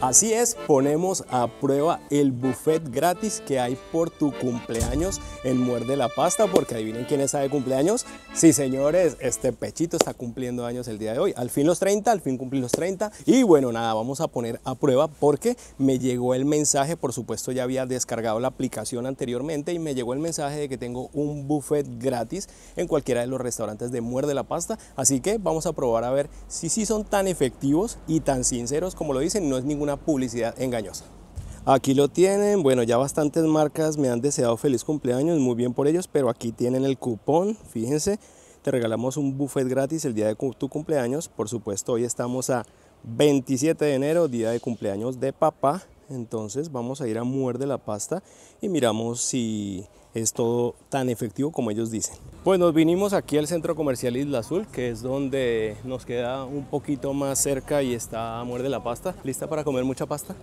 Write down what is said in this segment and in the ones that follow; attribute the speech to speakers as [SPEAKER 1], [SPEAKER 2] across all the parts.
[SPEAKER 1] Así es, ponemos a prueba el buffet gratis que hay por tu cumpleaños en Muerde la Pasta, porque adivinen quién está de cumpleaños. Sí, señores, este pechito está cumpliendo años el día de hoy. Al fin los 30, al fin cumplí los 30. Y bueno, nada, vamos a poner a prueba porque me llegó el mensaje, por supuesto ya había descargado la aplicación anteriormente y me llegó el mensaje de que tengo un buffet gratis en cualquiera de los restaurantes de Muerde la Pasta. Así que vamos a probar a ver si sí son tan efectivos y tan sinceros como lo dicen. No es ninguna publicidad engañosa. Aquí lo tienen, bueno ya bastantes marcas me han deseado feliz cumpleaños, muy bien por ellos, pero aquí tienen el cupón, fíjense, te regalamos un buffet gratis el día de tu cumpleaños, por supuesto hoy estamos a 27 de enero, día de cumpleaños de papá, entonces vamos a ir a Muerde la Pasta y miramos si es todo tan efectivo como ellos dicen. Pues nos vinimos aquí al centro comercial Isla Azul, que es donde nos queda un poquito más cerca y está Muerde la Pasta. ¿Lista para comer mucha pasta?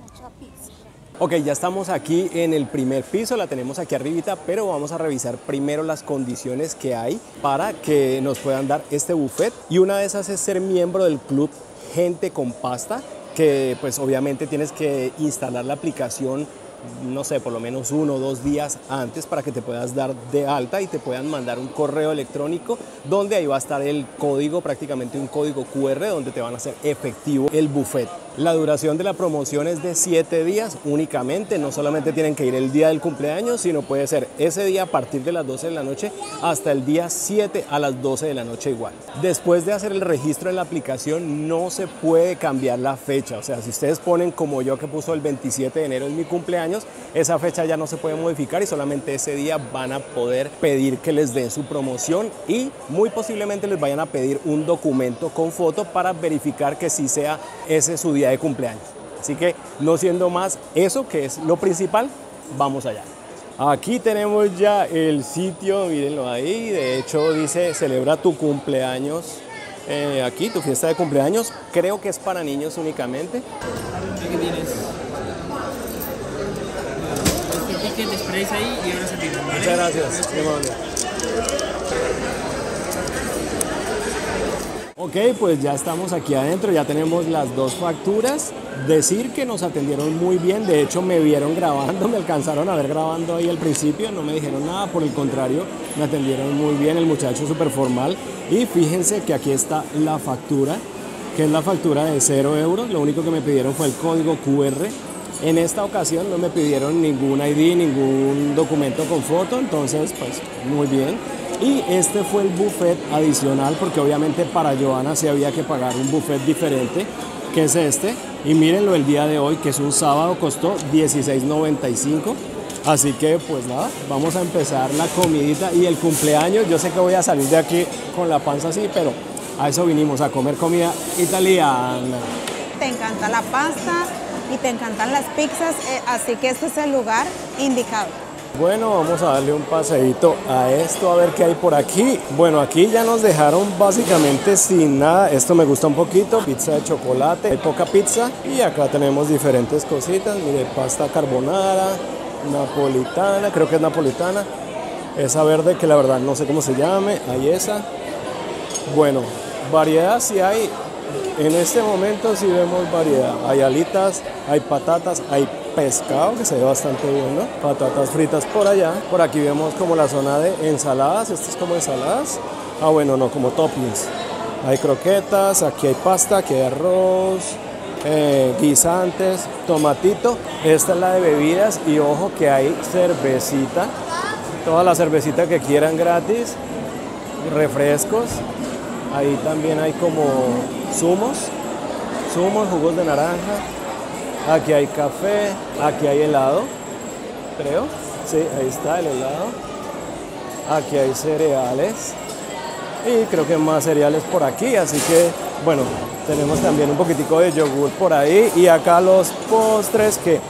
[SPEAKER 2] Mucha pizza.
[SPEAKER 1] Ok, ya estamos aquí en el primer piso, la tenemos aquí arribita, pero vamos a revisar primero las condiciones que hay para que nos puedan dar este buffet. Y una de esas es ser miembro del club Gente con Pasta, que pues obviamente tienes que instalar la aplicación no sé, por lo menos uno o dos días antes para que te puedas dar de alta y te puedan mandar un correo electrónico donde ahí va a estar el código, prácticamente un código QR donde te van a hacer efectivo el buffet. La duración de la promoción es de 7 días únicamente, no solamente tienen que ir el día del cumpleaños, sino puede ser ese día a partir de las 12 de la noche hasta el día 7 a las 12 de la noche igual. Después de hacer el registro en la aplicación no se puede cambiar la fecha, o sea, si ustedes ponen como yo que puso el 27 de enero es mi cumpleaños, esa fecha ya no se puede modificar y solamente ese día van a poder pedir que les den su promoción y muy posiblemente les vayan a pedir un documento con foto para verificar que sí sea ese su día de cumpleaños. Así que no siendo más eso, que es lo principal, vamos allá. Aquí tenemos ya el sitio, mírenlo ahí, de hecho dice celebra tu cumpleaños. Eh, aquí, tu fiesta de cumpleaños, creo que es para niños únicamente.
[SPEAKER 3] ¿Qué tienes? Ahí y ahora se tiran, ¿vale?
[SPEAKER 1] Muchas gracias. qué Ok, pues ya estamos aquí adentro, ya tenemos las dos facturas. Decir que nos atendieron muy bien, de hecho me vieron grabando, me alcanzaron a ver grabando ahí al principio, no me dijeron nada, por el contrario, me atendieron muy bien, el muchacho súper formal. Y fíjense que aquí está la factura, que es la factura de 0 euros, lo único que me pidieron fue el código QR. En esta ocasión no me pidieron ningún ID, ningún documento con foto, entonces pues muy bien. Y este fue el buffet adicional porque obviamente para Joana sí había que pagar un buffet diferente que es este. Y mírenlo el día de hoy que es un sábado, costó 16.95. Así que pues nada, vamos a empezar la comidita y el cumpleaños. Yo sé que voy a salir de aquí con la panza así, pero a eso vinimos, a comer comida italiana.
[SPEAKER 2] Te encanta la pasta y te encantan las pizzas, eh, así que este es el lugar indicado.
[SPEAKER 1] Bueno, vamos a darle un paseíto a esto, a ver qué hay por aquí. Bueno, aquí ya nos dejaron básicamente sin nada. Esto me gusta un poquito, pizza de chocolate, hay poca pizza. Y acá tenemos diferentes cositas, mire, pasta carbonara, napolitana, creo que es napolitana. Esa verde que la verdad no sé cómo se llame, hay esa. Bueno, variedad sí hay. En este momento sí vemos variedad. Hay alitas, hay patatas, hay pescado que se ve bastante bueno, patatas fritas por allá. Por aquí vemos como la zona de ensaladas, esto es como ensaladas. Ah, bueno, no, como toppings. Hay croquetas, aquí hay pasta, aquí hay arroz, eh, guisantes, tomatito. Esta es la de bebidas y ojo que hay cervecita. Toda la cervecita que quieran gratis. Refrescos. Ahí también hay como zumos. Zumos, jugos de naranja. Aquí hay café, aquí hay helado, creo. Sí, ahí está el helado. Aquí hay cereales. Y creo que más cereales por aquí, así que bueno, tenemos también un poquitico de yogur por ahí. Y acá los postres que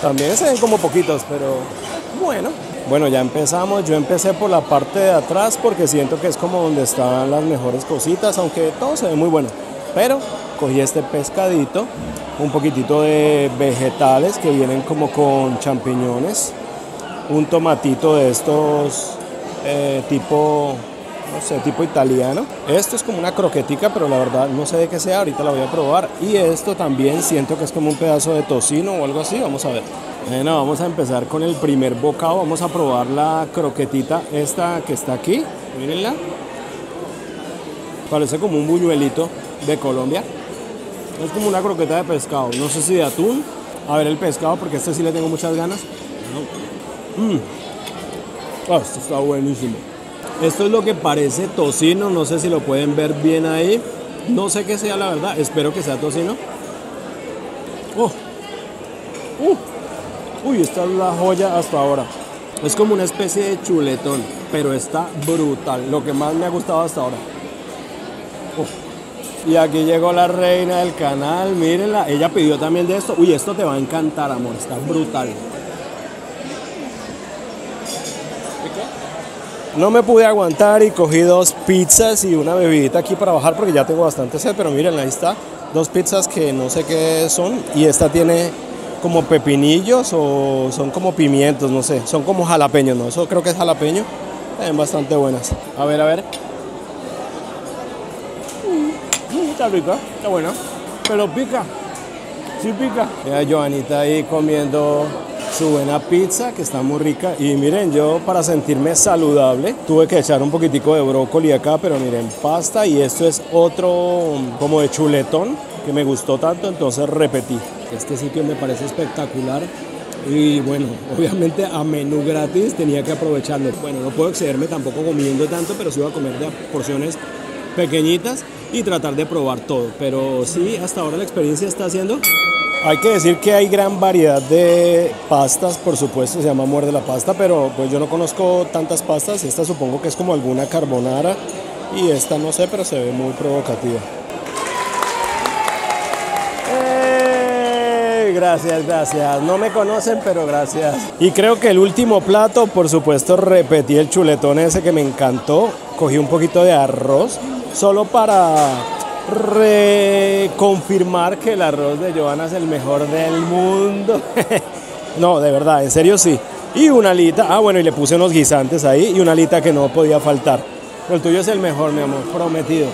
[SPEAKER 1] también se ven como poquitos, pero bueno. Bueno, ya empezamos. Yo empecé por la parte de atrás porque siento que es como donde están las mejores cositas, aunque todo se ve muy bueno. Pero cogí este pescadito, un poquitito de vegetales que vienen como con champiñones, un tomatito de estos eh, tipo no sé, tipo italiano. Esto es como una croquetica, pero la verdad no sé de qué sea, ahorita la voy a probar. Y esto también siento que es como un pedazo de tocino o algo así, vamos a ver. Bueno, vamos a empezar con el primer bocado, vamos a probar la croquetita esta que está aquí, mírenla. Parece como un buñuelito de Colombia. Es como una croqueta de pescado, no sé si de atún. A ver el pescado porque este sí le tengo muchas ganas. Mm. Ah, esto está buenísimo. Esto es lo que parece tocino, no sé si lo pueden ver bien ahí. No sé qué sea la verdad, espero que sea tocino. Oh. Uh. Uy, esta es la joya hasta ahora. Es como una especie de chuletón, pero está brutal. Lo que más me ha gustado hasta ahora. Oh. Y aquí llegó la reina del canal, mírenla. Ella pidió también de esto. Uy, esto te va a encantar, amor. Está brutal. No me pude aguantar y cogí dos pizzas y una bebidita aquí para bajar porque ya tengo bastante sed, pero miren, ahí está. Dos pizzas que no sé qué son y esta tiene como pepinillos o son como pimientos, no sé, son como jalapeños, ¿no? Eso creo que es jalapeño. Están bastante buenas. A ver, a ver. Mm, está rica, está buena. Pero pica. Sí pica. Mira, Joanita ahí comiendo su buena pizza que está muy rica y miren yo para sentirme saludable tuve que echar un poquitico de brócoli acá pero miren pasta y esto es otro como de chuletón que me gustó tanto entonces repetí este sitio me parece espectacular y bueno, obviamente a menú gratis tenía que aprovecharlo. Bueno, no puedo excederme tampoco comiendo tanto, pero sí voy a comer de porciones pequeñitas y tratar de probar todo. Pero sí, hasta ahora la experiencia está haciendo hay que decir que hay gran variedad de pastas, por supuesto, se llama muerde la pasta, pero pues yo no conozco tantas pastas. Esta supongo que es como alguna carbonara y esta no sé, pero se ve muy provocativa. Gracias, gracias. No me conocen, pero gracias. Y creo que el último plato, por supuesto, repetí el chuletón ese que me encantó. Cogí un poquito de arroz, solo para reconfirmar que el arroz de Joana es el mejor del mundo. no, de verdad, en serio sí. Y una alita, ah bueno, y le puse unos guisantes ahí y una alita que no podía faltar. el tuyo es el mejor, mi amor, prometido.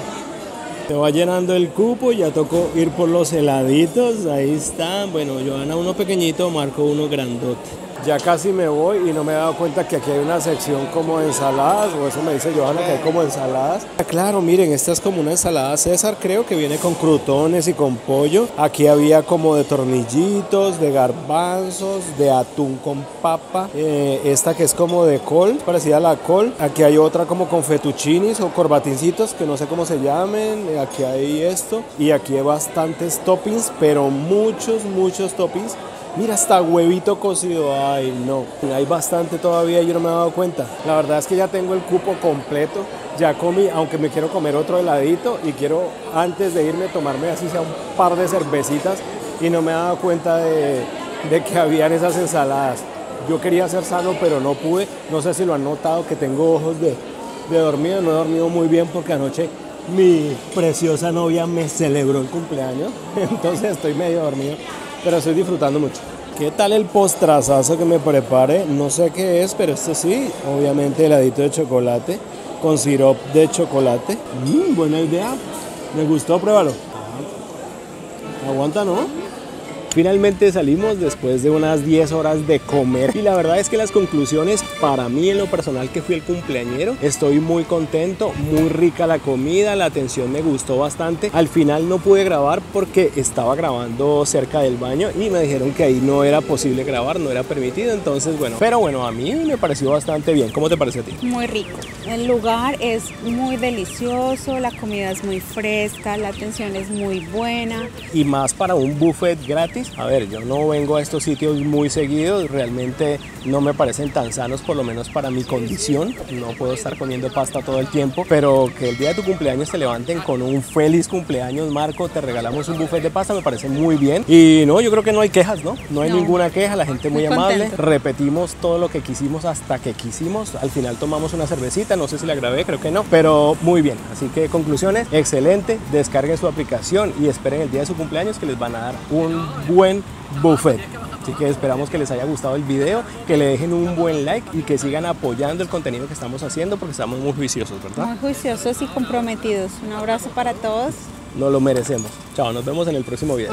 [SPEAKER 1] Se va llenando el cupo, ya tocó ir por los heladitos, ahí están. Bueno, Joana uno pequeñito, Marco uno grandote. Ya casi me voy y no me he dado cuenta que aquí hay una sección como ensaladas, o eso me dice Johanna que hay como ensaladas. Ah, claro, miren, esta es como una ensalada César, creo que viene con crutones y con pollo. Aquí había como de tornillitos, de garbanzos, de atún con papa. Eh, esta que es como de col, parecida a la col. Aquí hay otra como con fettuccinis o corbatincitos que no sé cómo se llamen. Eh, aquí hay esto. Y aquí hay bastantes toppings, pero muchos, muchos toppings Mira, hasta huevito cocido. Ay, no. Hay bastante todavía, yo no me he dado cuenta. La verdad es que ya tengo el cupo completo. Ya comí, aunque me quiero comer otro heladito y quiero antes de irme tomarme así sea un par de cervecitas y no me he dado cuenta de, de que habían esas ensaladas. Yo quería ser sano, pero no pude. No sé si lo han notado que tengo ojos de, de dormido. No he dormido muy bien porque anoche mi preciosa novia me celebró el cumpleaños. Entonces estoy medio dormido pero estoy disfrutando mucho. ¿Qué tal el postrazazo que me prepare? No sé qué es, pero este sí, obviamente heladito de chocolate con sirop de chocolate. Mm, buena idea. Me gustó, pruébalo. Aguanta, ¿no? Finalmente salimos después de unas 10 horas de comer y la verdad es que las conclusiones para mí en lo personal que fui el cumpleañero, estoy muy contento, muy rica la comida, la atención me gustó bastante. Al final no pude grabar porque estaba grabando cerca del baño y me dijeron que ahí no era posible grabar, no era permitido, entonces bueno, pero bueno, a mí me pareció bastante bien. ¿Cómo te parece a ti?
[SPEAKER 2] Muy rico. El lugar es muy delicioso, la comida es muy fresca, la atención es muy buena.
[SPEAKER 1] Y más para un buffet gratis a ver, yo no vengo a estos sitios muy seguidos, realmente no me parecen tan sanos, por lo menos para mi condición. No puedo estar comiendo pasta todo el tiempo, pero que el día de tu cumpleaños te levanten con un feliz cumpleaños, Marco, te regalamos un buffet de pasta, me parece muy bien. Y no, yo creo que no hay quejas, ¿no? No hay ninguna queja, la gente muy, amable. Repetimos todo lo que quisimos hasta que quisimos. Al final tomamos una cervecita, no sé si la grabé, creo que no, pero muy bien. Así que conclusiones, excelente. Descarguen su aplicación y esperen el día de su cumpleaños que les van a dar un buen buffet. Así que esperamos que les haya gustado el video, que le dejen un buen like y que sigan apoyando el contenido que estamos haciendo porque estamos muy juiciosos, ¿verdad?
[SPEAKER 2] Muy juiciosos y comprometidos. Un abrazo para todos.
[SPEAKER 1] Nos lo merecemos. Chao, nos vemos en el próximo video.